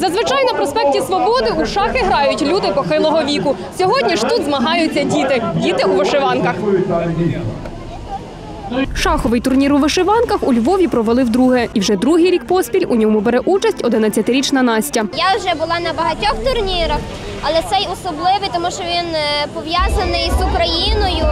Зазвичай на проспекті Свободи у шахи грають люди похилого віку. Сьогодні ж тут змагаються діти. Діти у вишиванках. Шаховий турнір у вишиванках у Львові провели вдруге. І вже другий рік поспіль у ньому бере участь 11-річна Настя. Я вже була на багатьох турнірах, але цей особливий, тому що він е, пов'язаний з Україною,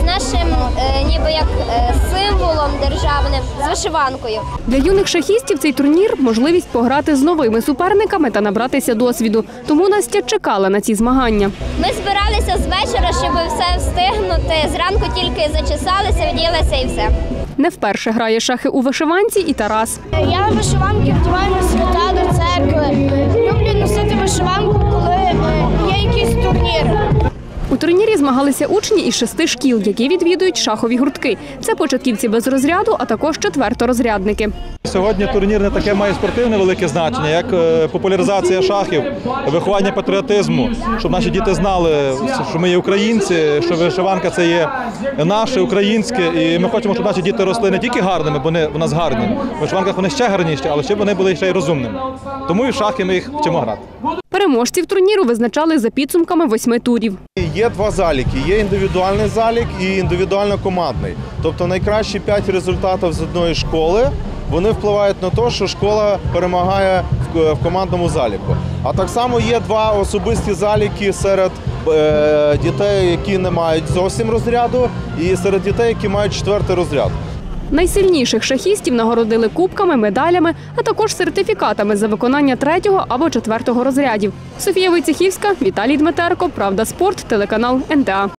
з нашим е, ніби як е, символом державним, з вишиванкою. Для юних шахістів цей турнір можливість пограти з новими суперниками та набратися досвіду. Тому Настя чекала на ці змагання. Ми збиралися з вечора, щоб все встигнути. Зранку тільки зачесалися, вділися і все. Не вперше грає шахи у вишиванці і Тарас. Я вишиванки вдіваю на свята до церкви. Змагалися учні із шести шкіл, які відвідують шахові гуртки. Це початківці без розряду, а також четверторозрядники. Сьогодні турнір не таке має спортивне велике значення, як е, популяризація шахів, виховання патріотизму, щоб наші діти знали, що ми є українці, що вишиванка це є наше українське, і ми хочемо, щоб наші діти росли не тільки гарними, бо вони в нас гарні. В вишиванках вони ще гарніші, але щоб вони були ще й розумними. Тому і в шахи ми їх вчимо грати. Переможців турніру визначали за підсумками восьми турів. Є два заліки: є індивідуальний залік і індивідуально-командний. Тобто найкращі п'ять результатів з одної школи вони впливають на те, що школа перемагає в, командному заліку. А так само є два особисті заліки серед е, дітей, які не мають зовсім розряду, і серед дітей, які мають четвертий розряд. Найсильніших шахістів нагородили кубками, медалями, а також сертифікатами за виконання третього або четвертого розрядів. Софія Войцехівська, Віталій Дмитерко, Правда спорт, телеканал НТА.